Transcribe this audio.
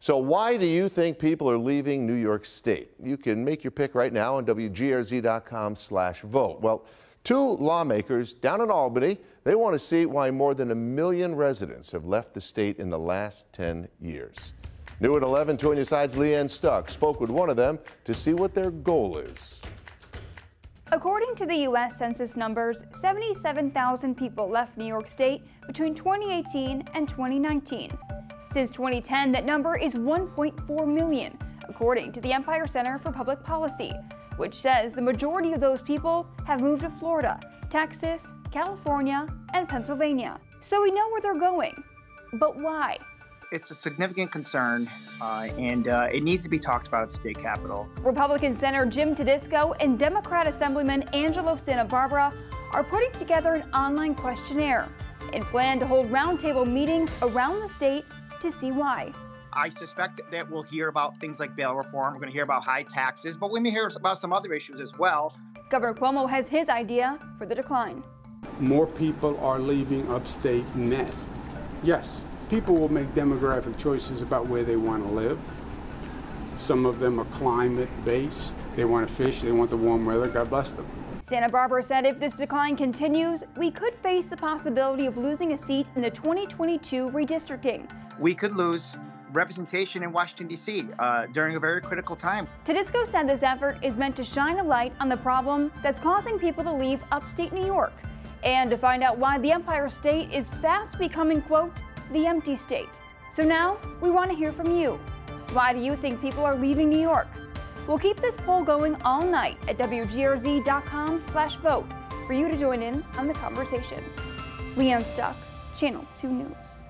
So why do you think people are leaving New York State? You can make your pick right now on WGRZ.com slash vote. Well, two lawmakers down in Albany, they want to see why more than a million residents have left the state in the last 10 years. New at 11, 20 Sides Leanne Stuck spoke with one of them to see what their goal is. According to the U.S. Census numbers, 77,000 people left New York State between 2018 and 2019. Since 2010, that number is 1.4 million, according to the Empire Center for Public Policy, which says the majority of those people have moved to Florida, Texas, California, and Pennsylvania. So we know where they're going. But why? It's a significant concern, uh, and uh, it needs to be talked about at the state capitol. Republican Senator Jim Tedisco and Democrat Assemblyman Angelo Santabarbara are putting together an online questionnaire and plan to hold roundtable meetings around the state to see why. I suspect that we'll hear about things like bail reform. We're going to hear about high taxes, but we may hear about some other issues as well. Governor Cuomo has his idea for the decline. More people are leaving upstate net. Yes, people will make demographic choices about where they want to live. Some of them are climate based. They want to fish, they want the warm weather. God bless them. Santabarbara said if this decline continues, we could face the possibility of losing a seat in the 2022 redistricting. We could lose representation in Washington, D.C. Uh, during a very critical time. Tedisco said this effort is meant to shine a light on the problem that's causing people to leave upstate New York and to find out why the Empire State is fast becoming, quote, the empty state. So now we want to hear from you. Why do you think people are leaving New York? We'll keep this poll going all night at WGRZ.com slash vote for you to join in on the conversation. Leanne Stuck, Channel 2 News.